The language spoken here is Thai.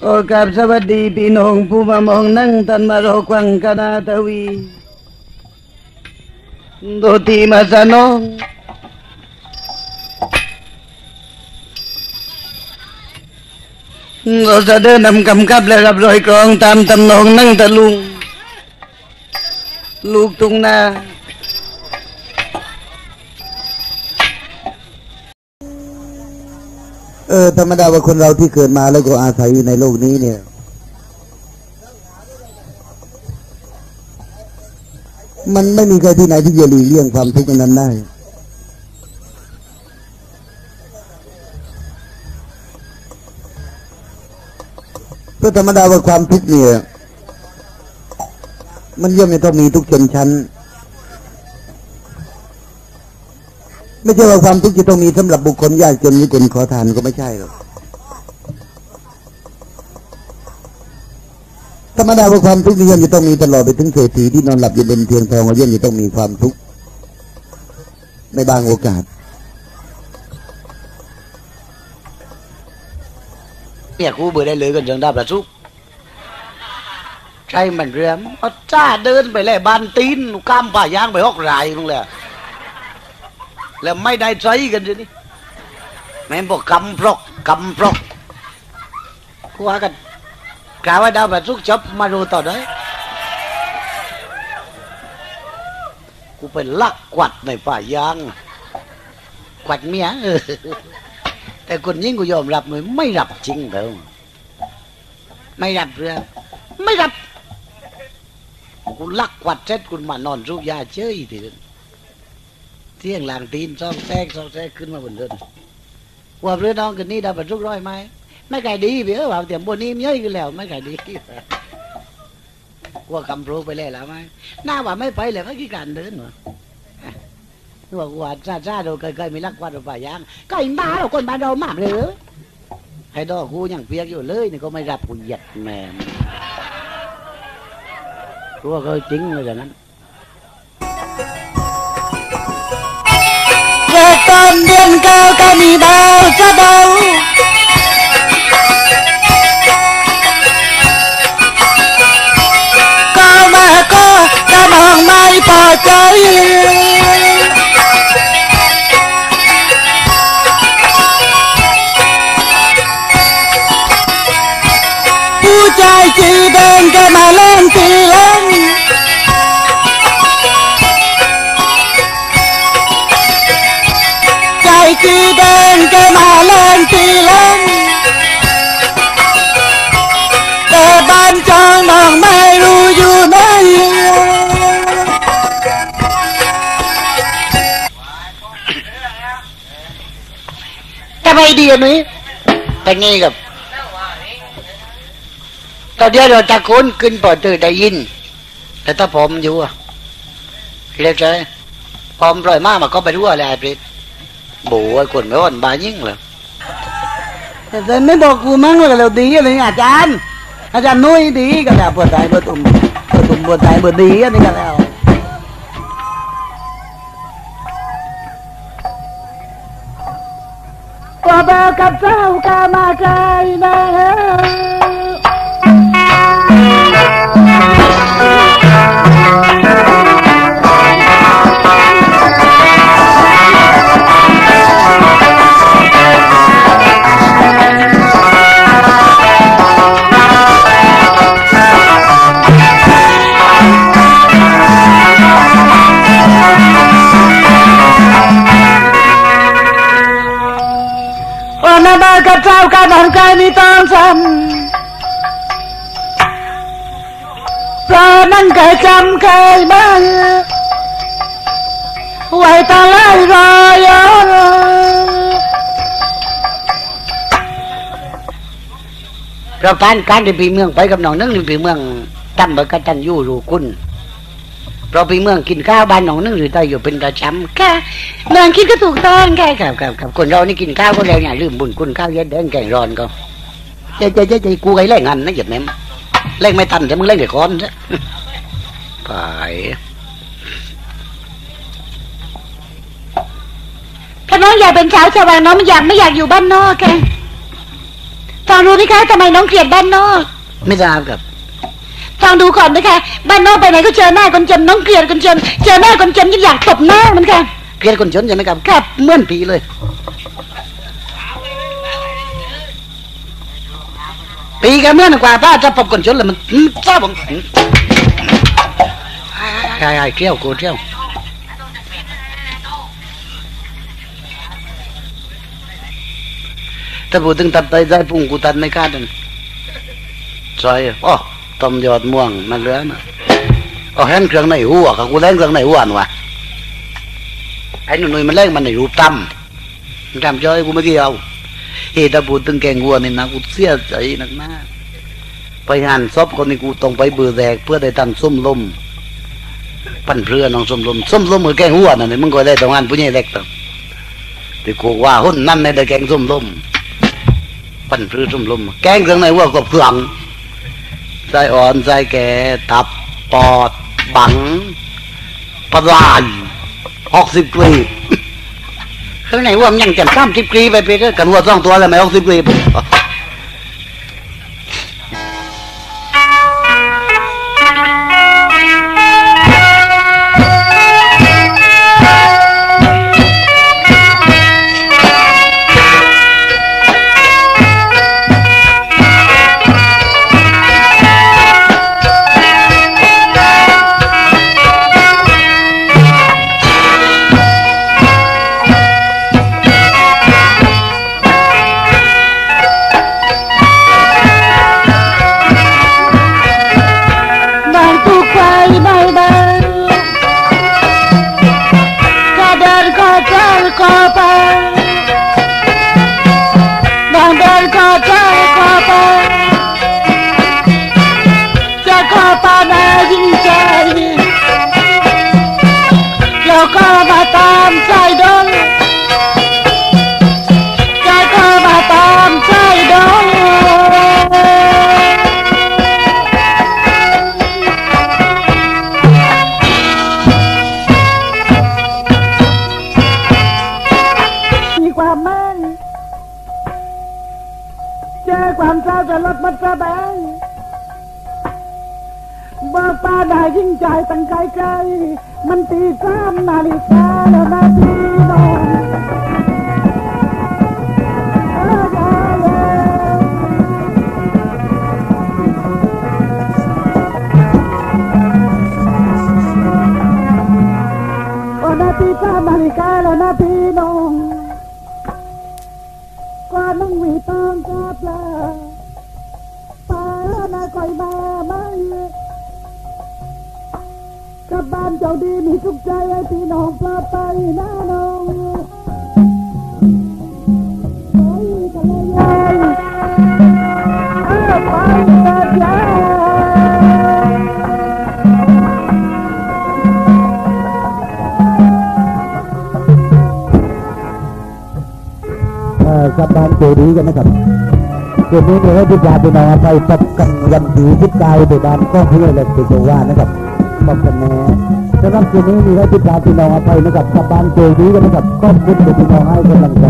โอ้กับสวัสดีพี่น้องผู้มามองนั่งตันมารอควังคณะทวีโดตีมาสนองเราจะเดินนำกำกับและรับรอยกรองตามตำนองนั่งตะลุง ลูกตุงนา ออธรรมดาว่าคนเราที่เกิดมาแล้วก็อาศัยอยู่ในโลกนี้เนี่ย มันไม่มีใครที่ไหนที่จะหลีกเลี่ยงความทุกข์นนั้นได้เพราะธรรมดาว่าความทุกข์เนี่ย มันย่อมจะต้องมีทุกชนชั้น ไม่ใช่ว่าความทุกข์จะต้องมีสำหรับบุคคลยากจนหรือคนขอทานก็ไม่ใช่หรอกธรรมดาว่าความทุกข์นี่ย่อมจะต้องมีตลอดไปถึงเศรษฐีที่นอนหลับอยู่บนเตียงทองก็ย่อมจะต้องมีความทุกข์ในบางโอกาสเนี่ยกูเบื่อได้เลยกันจังได้ประสุกใช่มันเรื่องเอาจ้าเดินไปเลยบานตีนก้ามป่ายางไปฮอกรายมึงเลย แล้วไม่ได้ใจกันทีนี้แม่บอกกำพรอกกำพรอกกูว่ากันกล่าวว่าดาวประสุกจบมาดูต่อได้กูไปลักกวัดในป่ายางกวัดเมียแต่คนยิ่งกูยอมรับเลยไม่รับจริงเถอไม่รับเรื่องไม่รับกูลักกวัดเสร็จคุณมานอนรูปยาเฉยทีเดียว เที่ยงหลังตีนซองแทกซองแทกขึ้นมาบนเรือนว่าเรือน้องกันนี่ได้บรรทุกร้อยไหมไม่ไก่ดีเบี้ยว่าเตียมบนนี้เยอะกันแล้วไม่ไก่ดีว่ากำโปรไปแล้วไหมหน้าว่าไม่ไปเลยก็กี่การเดินวะว่าว่าจ้าจ้าเราเคยเคยมีลักวัดป่ายางก็ไอ้บ้าเราคนบ้านเรามากเลยเหรอให้ดอกกูยังเปียกอยู่เลยนี่ก็ไม่รับกูเหยียดแม่มรู้ว่าเคยจริงเลยอย่างนั้น เกิดตอนเดือนเก้าก็มีดาวจะเด สีลังแต่บ้านจองน้องไม่รู้อยู่ไหนทำไมดีอันนี้แต่งี้กับตอนเดียวเราตะโกนขึ้นปอดตื่นได้ยิน แต่ถ้าผมอยู่อะเรียกใช่ผมปล่อยมากมาก็ไปรู้อะไรไปบูไอ้คนไม่อ่อนบายิ่งเหรอ แต่ไม่บอกกูมั้งว่าเราดีอะไรอาจารย์ อาจารย์นุ้ยดีก็แล้วปวดใจปวดตุ่มปวดตุ่มปวดใจปวดดีอันนี้ก็แล้วว่าบอร์กับเจ้ากามาใจนะ ยอเราการการที่ปีเมืองไปกับน้องนึงนี่ปีเมืองตั้มเบอร์กันตันยู่รูคุณ เราปีเมืองกินข้าวบ้านน้องนึงหรือตายอยู่เป็นประจำค่ะเมืองคิดก็ถูกต้องค่ะครับครับครับคนเรานี่กินข้าวก็แล้วอย่าลืมบุญคุณข้าวเย็นแดงแกงร้อนก็เจ๊เจ๊เจ๊เจ๊กูไอ้แรงงันนะหยุดแม่มแรงไม่ตันแต่มึงแรงเดี๋ยวคอนซะไปถ้าน้องอยากเป็นสาวสว่างน้องไม่อยากไม่อยากอยู่บ้านนอกแกถ้าฟังรู้ไหมคะทำไมน้องเกลียดบ้านนอก ไม่ทราบครับ ฟังดูก่อนนะคะบ้านนอกไปไหนก็เจอหน้าคนจนน้องเกลียดคนจน เจอหน้าคนจนยิ่งอยากตบหน้ามันค่ะเกลียดคนจนใช่ไหมครับครับเหมือนผีเลยปีกันเมื่อนกว่าป้าจะพบคนจนแล้วมันอืมทราบผมใช่ใช่เที่ยวกูเที่ยวถ้าพูดถึงตัดไตใจพุ่งกูตัดไม่กล้าดันซอยอ๋อ ต้มยอดม่วงมันเหลือนะอ๋อแห้งเครื่องในหัวกับกูแห้งเครื่องในหัวน่ะไอ้หนุ่ยมันเล่นมันในรูปตั้มมันทำจ้อยกูไม่เกี่ยวเฮ้ถ้าพูดถึงแกงวัวนี่นะกูเสียใจนักหน้าไปงานซบคนนี้กูต้องไปเบือแดกเพื่อได้ตั้งส้มลมปั้นเพื่อน้องส้มลมส้มลมมือแกงวัวนั่นนี่มึงก็ได้ต้องงานผู้ใหญ่เล็กต่างแต่กูว่าหุ่นนั่นในได้แกงส้มลมปั้นเพื่อส้มลมแกงเครื่องในวัวก็เพื่อง ใจอ่อนใจแก่ตับปอดบังปลาไหลหกสิบกรีบข้างในว่ามันยังจำสามสิบกรีบไปไปก็กันวัวสองตัวแล้วไม่หกสิบกรี บความเศร้าจะลดมันสบายบ่ป้าได้ยิ่งใจตั้งไกลไกลมันตีสามนาฬิกาแล้วนาทีน้องอาญาเลยโอ้นาทีสามนาฬิกาแล้วนาทีน้อง งกาปลาปลานาคอยมาไหมกลับบ้านเจ้าดีมีทุกใจไอ้พี่น้องปลอดภัยนะน้อง เจดีกันนะครับเกมนี้เนี่ยให้พิจารณาไปพบกันวันที่สิบเก้าโดยบานก็เพื่อเรศติโจว่านะครับพบกันแน่สำหรับเกมนี้มีให้พิจารณาไปนะครับกับบานเจดีกันนะครับขอบคุณที่พี่น้องให้กำลังใจ